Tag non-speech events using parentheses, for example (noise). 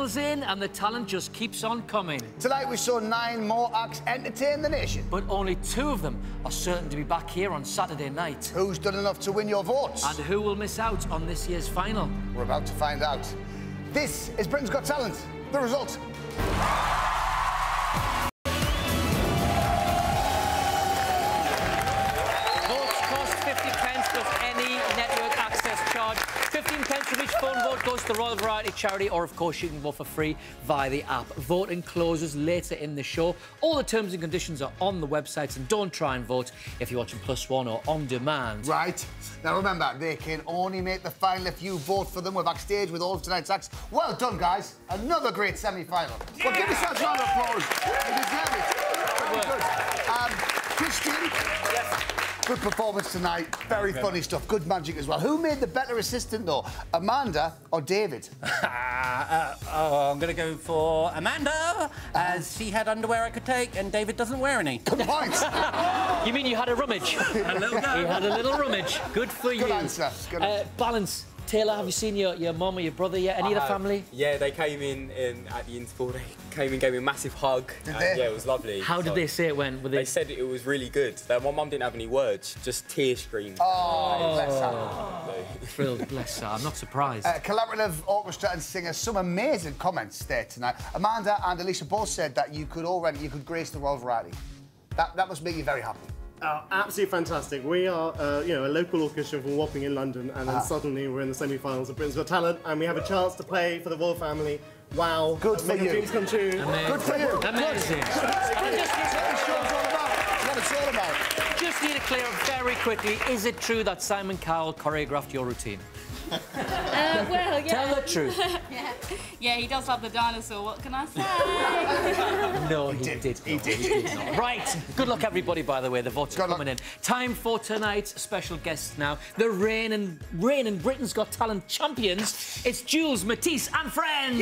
finals in and the talent just keeps on coming. Tonight we saw nine more acts entertain the nation. But only two of them are certain to be back here on Saturday night. Who's done enough to win your votes? And who will miss out on this year's final? We're about to find out. This is Britain's Got Talent. The result. Phone vote goes to the Royal Variety Charity, or of course you can vote for free via the app. Voting closes later in the show. All the terms and conditions are on the website, and don't try and vote if you're watching Plus One or on demand. Right. Now remember, they can only make the final if you vote for them. We're backstage with all of tonight's acts. Well done, guys. Another great semi-final. Well, give yourselves a round of applause. You deserve it. Very good. Um, Christian. Good performance tonight. Very funny stuff. Good magic as well. Who made the better assistant, though? Amanda or David? (laughs) Uh, oh, I'm going to go for Amanda, as she had underwear I could take, and David doesn't wear any. Good point. (laughs) You mean you had a rummage? A little (laughs) you had a little rummage. Good for you. Good answer. Good Uh, answer. balance. Taylor, have you seen your, your mum or your brother yet? Any of the have- family? Yeah, they came in, in at the interval. They (laughs) came and gave me a massive hug. Did and they? Yeah, it was lovely. How did So they say it went? They... They said it was really good. My mum didn't have any words, just tear streams. Oh, bless her. (laughs) thrilled? Bless her. I'm not surprised. Uh, collaborative orchestra and singers, some amazing comments there tonight. Amanda and Alesha both said that you could already, you could grace the Royal Variety. That, that must make you very happy. Oh, absolutely fantastic. We are, uh, you know, a local orchestra from Wapping in London, and then Ah. suddenly we're in the semi-finals of Britain's Got Talent, and we have a chance to play for the royal family. Wow! Good for Making you. dreams come true. Amazing. Good for you. Amazing. That's what the show's all about. That's what it's all about. Just need to clear up very quickly. Is it true that Simon Cowell choreographed your routine? Uh, well, yeah. Tell the truth. (laughs) yeah. yeah, he does love the dinosaur. What can I say? (laughs) No, he, did. He did. not. Right. Good luck, everybody. By the way, the votes are Good luck. coming in. Time for tonight's special guests now. The reign and reign and Britain's Got Talent champions. It's Jules, Matisse, and friends.